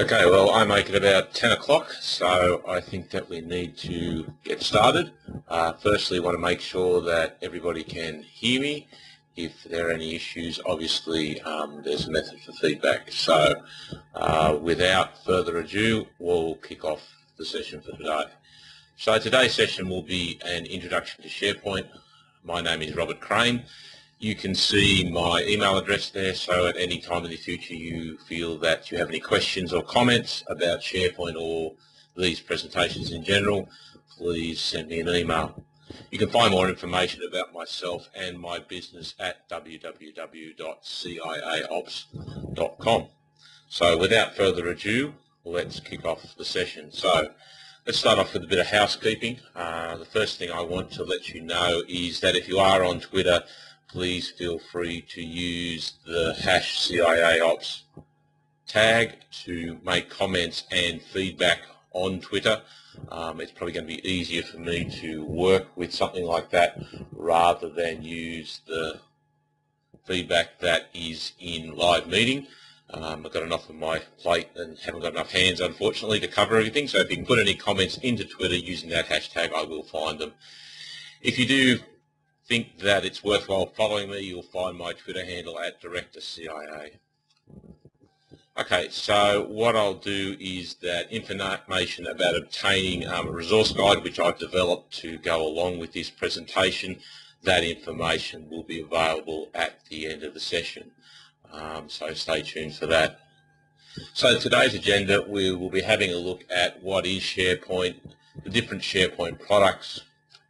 Okay, well, I make it about 10 o'clock, so I think that we need to get started. Uh, firstly, I want to make sure that everybody can hear me. If there are any issues, obviously um, there's a method for feedback. So uh, without further ado, we'll kick off the session for today. So today's session will be an introduction to SharePoint. My name is Robert Crane. You can see my email address there, so at any time in the future you feel that you have any questions or comments about SharePoint or these presentations in general, please send me an email. You can find more information about myself and my business at www.ciaops.com. So without further ado, let's kick off the session. So let's start off with a bit of housekeeping. Uh, the first thing I want to let you know is that if you are on Twitter, please feel free to use the hash CIAOps tag to make comments and feedback on Twitter. Um, it's probably going to be easier for me to work with something like that rather than use the feedback that is in live meeting. Um, I've got enough on my plate and haven't got enough hands, unfortunately, to cover everything. So if you can put any comments into Twitter using that hashtag, I will find them. If you do think that it's worthwhile following me, you'll find my Twitter handle at DirectorCIA. Okay, so what I'll do is that information about obtaining um, a resource guide which I've developed to go along with this presentation, that information will be available at the end of the session. Um, so stay tuned for that. So today's agenda, we will be having a look at what is SharePoint, the different SharePoint products,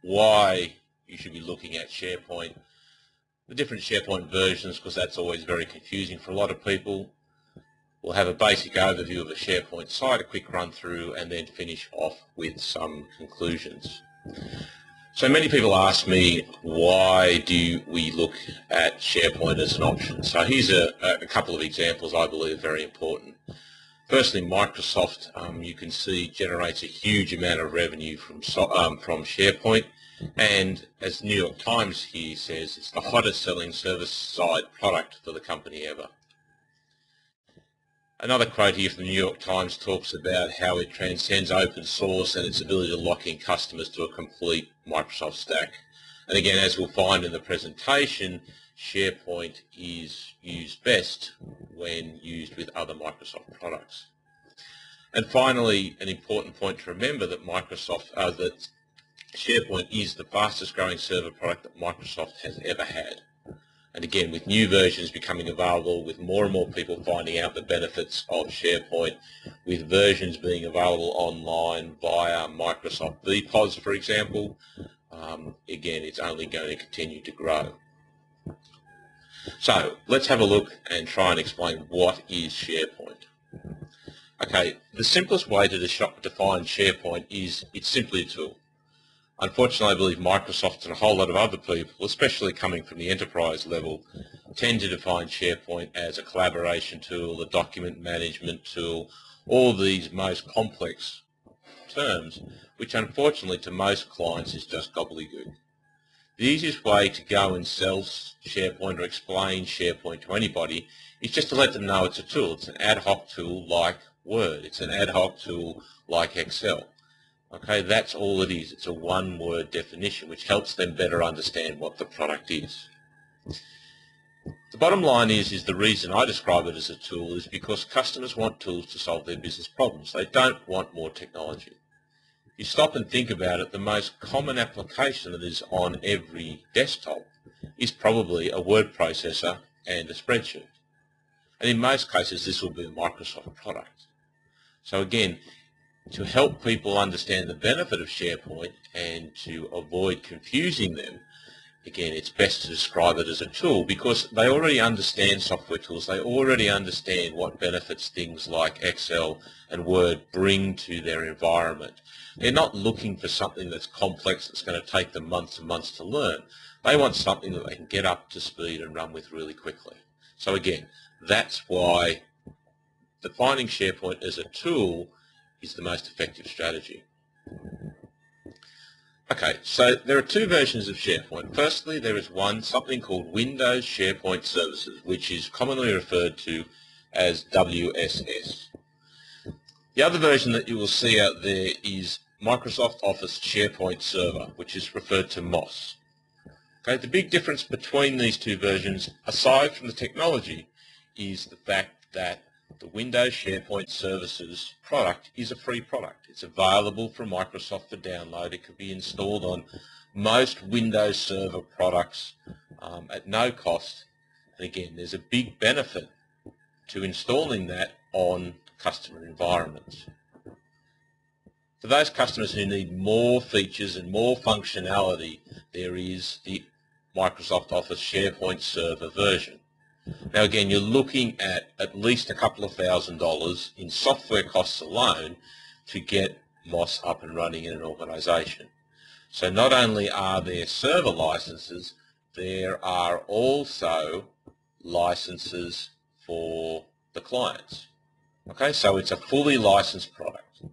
why you should be looking at SharePoint, the different SharePoint versions, because that's always very confusing for a lot of people. We'll have a basic overview of a SharePoint site, a quick run through, and then finish off with some conclusions. So many people ask me, why do we look at SharePoint as an option? So here's a, a couple of examples I believe are very important. Firstly, Microsoft, um, you can see, generates a huge amount of revenue from, um, from SharePoint. And as the New York Times here says, it's the hottest selling service-side product for the company ever. Another quote here from the New York Times talks about how it transcends open source and its ability to lock in customers to a complete Microsoft stack. And again, as we'll find in the presentation, SharePoint is used best when used with other Microsoft products. And finally, an important point to remember that Microsoft, uh, that SharePoint is the fastest growing server product that Microsoft has ever had. And again, with new versions becoming available, with more and more people finding out the benefits of SharePoint, with versions being available online via Microsoft BPOS, for example, um, again, it's only going to continue to grow. So let's have a look and try and explain what is SharePoint. Okay, the simplest way to define SharePoint is it's simply a tool. Unfortunately, I believe Microsoft and a whole lot of other people, especially coming from the enterprise level, tend to define SharePoint as a collaboration tool, a document management tool, all these most complex terms, which unfortunately to most clients is just gobbledygook. The easiest way to go and sell SharePoint or explain SharePoint to anybody is just to let them know it's a tool. It's an ad hoc tool like Word. It's an ad hoc tool like Excel. Okay, that's all it is. It's a one-word definition which helps them better understand what the product is. The bottom line is, is the reason I describe it as a tool is because customers want tools to solve their business problems. They don't want more technology. You stop and think about it, the most common application that is on every desktop is probably a word processor and a spreadsheet. And in most cases, this will be a Microsoft product. So again, to help people understand the benefit of SharePoint and to avoid confusing them, again, it's best to describe it as a tool because they already understand software tools. They already understand what benefits things like Excel and Word bring to their environment. They're not looking for something that's complex that's going to take them months and months to learn. They want something that they can get up to speed and run with really quickly. So again, that's why defining SharePoint as a tool is the most effective strategy. Okay, so there are two versions of SharePoint. Firstly, there is one, something called Windows SharePoint Services, which is commonly referred to as WSS. The other version that you will see out there is Microsoft Office SharePoint Server, which is referred to MOSS. Okay, the big difference between these two versions, aside from the technology, is the fact that the Windows SharePoint Services product is a free product. It's available from Microsoft for download. It can be installed on most Windows Server products um, at no cost. And again, there's a big benefit to installing that on customer environments. For those customers who need more features and more functionality, there is the Microsoft Office SharePoint Server version. Now again, you're looking at at least a couple of thousand dollars in software costs alone to get MOSS up and running in an organization. So not only are there server licenses, there are also licenses for the clients. Okay, so it's a fully licensed product.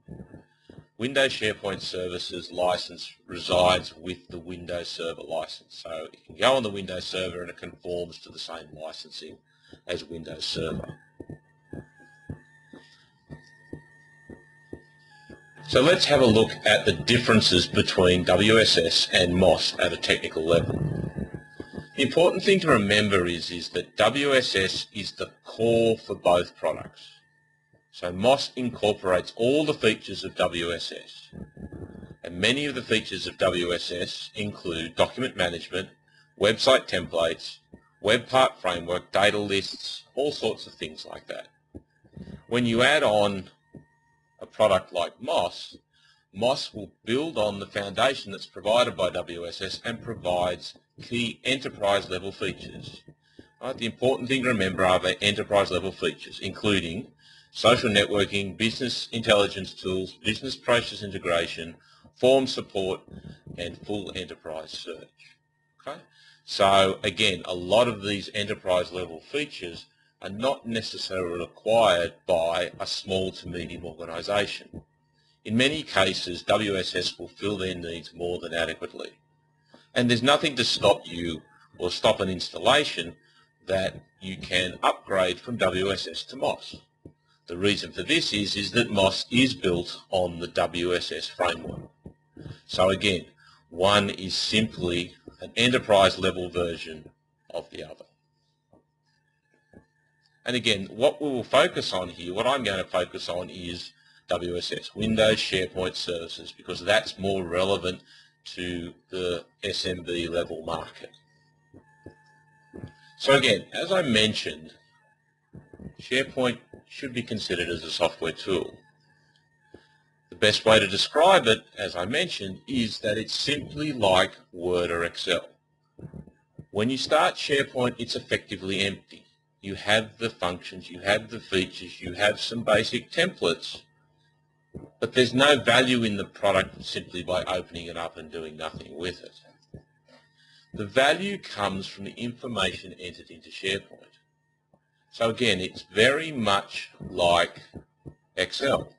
Windows SharePoint Services license resides with the Windows Server license. So it can go on the Windows Server and it conforms to the same licensing as Windows Server. So let's have a look at the differences between WSS and MOSS at a technical level. The important thing to remember is, is that WSS is the core for both products. So MOSS incorporates all the features of WSS. And many of the features of WSS include document management, website templates, web part framework, data lists, all sorts of things like that. When you add on a product like MOSS, MOSS will build on the foundation that's provided by WSS and provides key enterprise level features. Right, the important thing to remember are the enterprise level features, including social networking, business intelligence tools, business process integration, form support, and full enterprise search. Okay? So again, a lot of these enterprise level features are not necessarily required by a small to medium organisation. In many cases, WSS will fill their needs more than adequately. And there's nothing to stop you or stop an installation that you can upgrade from WSS to MOSS. The reason for this is, is that MOSS is built on the WSS framework. So again, one is simply an enterprise level version of the other. And again, what we will focus on here, what I'm going to focus on is WSS, Windows SharePoint Services, because that's more relevant to the SMB level market. So again, as I mentioned, SharePoint should be considered as a software tool. The best way to describe it, as I mentioned, is that it's simply like Word or Excel. When you start SharePoint, it's effectively empty. You have the functions, you have the features, you have some basic templates, but there's no value in the product simply by opening it up and doing nothing with it. The value comes from the information entered into SharePoint. So again, it's very much like Excel.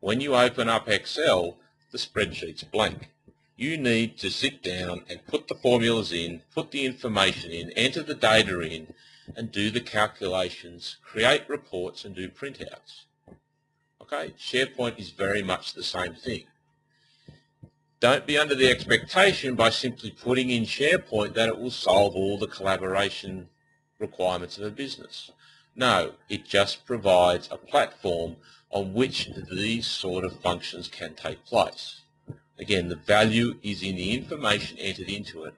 When you open up Excel, the spreadsheet's blank. You need to sit down and put the formulas in, put the information in, enter the data in, and do the calculations, create reports, and do printouts. Okay, SharePoint is very much the same thing. Don't be under the expectation by simply putting in SharePoint that it will solve all the collaboration requirements of a business. No, it just provides a platform on which these sort of functions can take place. Again, the value is in the information entered into it,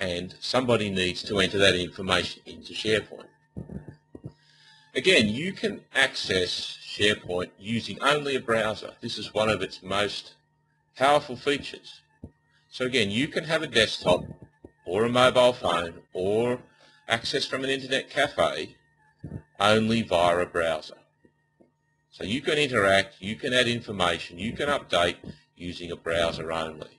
and somebody needs to enter that information into SharePoint. Again, you can access SharePoint using only a browser. This is one of its most powerful features. So again, you can have a desktop or a mobile phone or access from an internet cafe only via a browser. So you can interact, you can add information, you can update using a browser only.